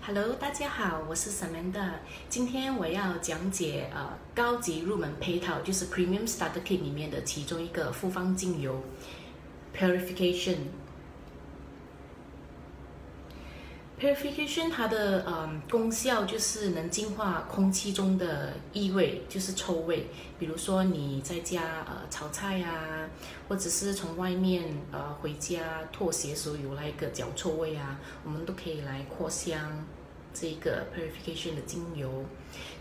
Hello，大家好，我是 Samantha。今天我要讲解呃高级入门配套，就是 Premium Starter Kit 里面的其中一个复方精油 Purification。Purification 它的嗯功效就是能净化空气中的异味，就是臭味。比如说你在家呃炒菜呀，或者是从外面呃回家脱鞋时候有那个脚臭味啊，我们都可以来扩香这个 Purification 的精油。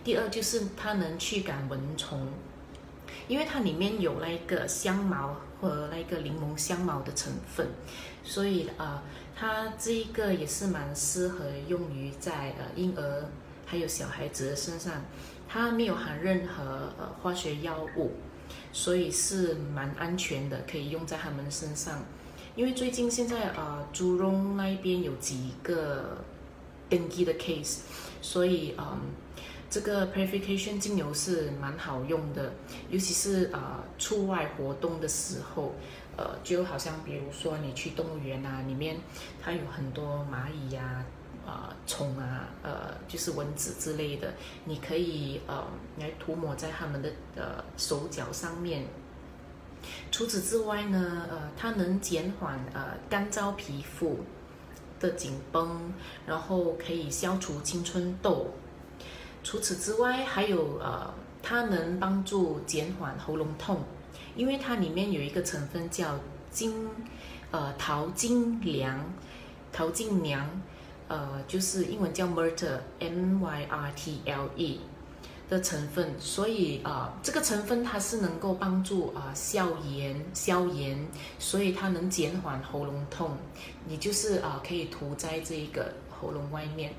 第二就是它能驱赶蚊虫。因为它里面有那个香茅和那个柠檬香茅的成分，所以呃，它这一个也是蛮适合用于在呃婴儿还有小孩子的身上，它没有含任何呃化学药物，所以是蛮安全的，可以用在他们身上。因为最近现在呃，猪笼那边有几个登记的 case，所以嗯。这个 purification 精油是蛮好用的，尤其是呃出外活动的时候，呃就好像比如说你去动物园啊，里面它有很多蚂蚁呀、啊虫啊、呃就是蚊子之类的，你可以呃来涂抹在它们的呃手脚上面。除此之外呢，呃它能减缓呃干燥皮肤的紧绷，然后可以消除青春痘。除此之外，还有呃，它能帮助减缓喉咙痛，因为它里面有一个成分叫金，呃，桃金娘，桃金娘，呃，就是英文叫 myrtle，m y r t l e 的成分，所以啊，这个成分它是能够帮助啊消炎消炎，所以它能减缓喉咙痛，你就是啊可以涂在这一个喉咙外面。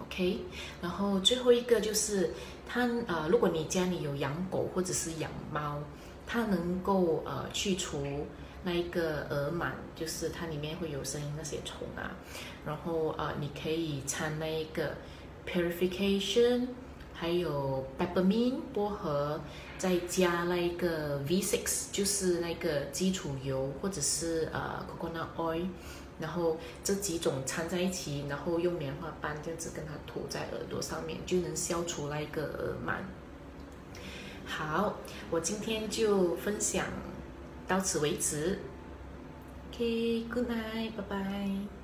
OK，然后最后一个就是它呃，如果你家里有养狗或者是养猫，它能够呃去除那一个耳螨，就是它里面会有声音那些虫啊，然后呃你可以掺那一个 purification，还有 peppermint 薄荷，再加那一个 V6，就是那个基础油或者是呃 coconut oil。然后这几种掺在一起，然后用棉花棒这样子跟它涂在耳朵上面，就能消除那一个耳螨。好，我今天就分享到此为止。OK，Good night，拜拜。